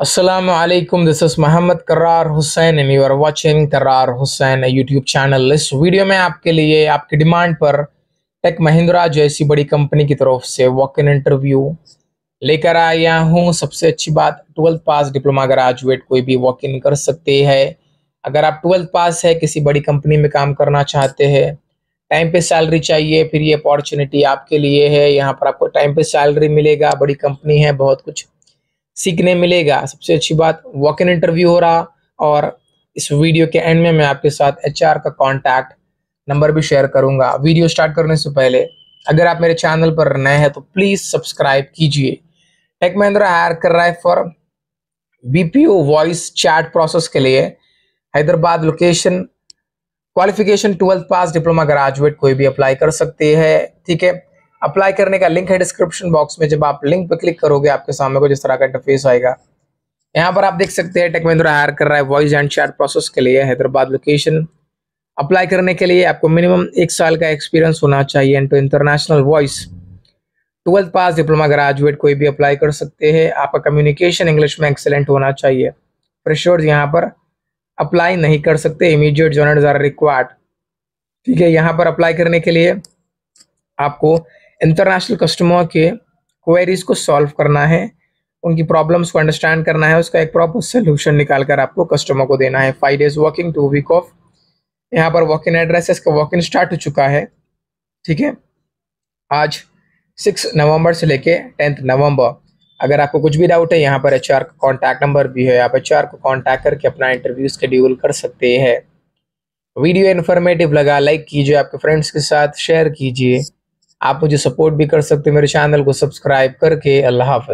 Assalamu alaikum. This is Mohammed Karrar Hussain and you are watching Karrar Hussain YouTube channel. इस video में आपके लिए, आपकी demand पर टेक महिंद्रा जैसी बड़ी कंपनी की तरफ़ से वॉक इन इंटरव्यू लेकर आया हूँ सबसे अच्छी बात ट्वेल्थ पास डिप्लोमा ग्रेजुएट कोई भी वॉक इन कर सकते हैं अगर आप ट्वेल्थ पास है, किसी बड़ी कंपनी में काम करना चाहते हैं टाइम पे सैलरी चाहिए, फिर ये अपॉर्चुनिटी आपके लिए है यहाँ पर आपको टाइम पे सैलरी मिलेगा, बड़ी कंपनी है, बहुत कुछ सीखने मिलेगा। सबसे अच्छी बात वॉक इन इंटरव्यू हो रहा और इस वीडियो के एंड में मैं आपके साथ एचआर का कॉन्टैक्ट नंबर भी शेयर करूँगा। वीडियो स्टार्ट करने से पहले, अगर आप मेरे चैनल पर नए हैं तो प्लीज़ सब्सक्राइब कीजिए। टेक महिंद्रा हायर कर रहा है for BPO voice chat process के लिए। Hyderabad location qualification twelfth pass diploma graduate कोई भी अप्लाई कर सकते हैं। ठीक है? अप्लाई करने का लिंक है डिस्क्रिप्शन बॉक्स में। जब आप लिंक पर क्लिक करोगे, आपके सामने कुछ इस तरह का इंटरफेस आएगा। यहाँ पर आप देख सकते हैं टेक महिंद्रा हायर कर रहा है वॉइस एंड चैट प्रोसेस के लिए, हैदराबाद लोकेशन अप्लाई करने के लिए आपको मिनिमम एक साल का एक्सपीरियंस होना चाहिए and to international voice twelfth pass diploma graduate कोई भी अप्लाई कर सकते हैं। आपका कम्युनिकेशन इंग्लिश में एक्सेलेंट होना चाहिए। फ्रेशर्स यहाँ पर अप्लाई नहीं कर सकते इमीडिएट जोनर्स आर रिक्वायर्ड ठीक है, यहाँ पर अप्लाई करने के लिए आपको इंटरनेशनल कस्टमर के क्वेरीज को सॉल्व करना है, उनकी प्रॉब्लम्स को अंडरस्टैंड करना है, उसका एक प्रॉपर सोल्यूशन निकाल कर आपको कस्टमर को देना है। Five days working two week off यहाँ पर वॉक इन एड्रेस इसका वॉक इन स्टार्ट हो चुका है, ठीक है? आज सिक्स नवंबर से लेके टेंथ नवंबर। अगर आपको कुछ भी डाउट है, यहाँ पर एचआर का कॉन्टैक्ट नंबर भी है। आप एच आर को कॉन्टैक्ट करके अपना इंटरव्यू शेड्यूल कर सकते हैं। वीडियो इन्फॉर्मेटिव लगा लाइक कीजिए आपके फ्रेंड्स के साथ शेयर कीजिए। आप मुझे सपोर्ट भी कर सकते हो मेरे चैनल को सब्सक्राइब करके। अल्लाह हाफ़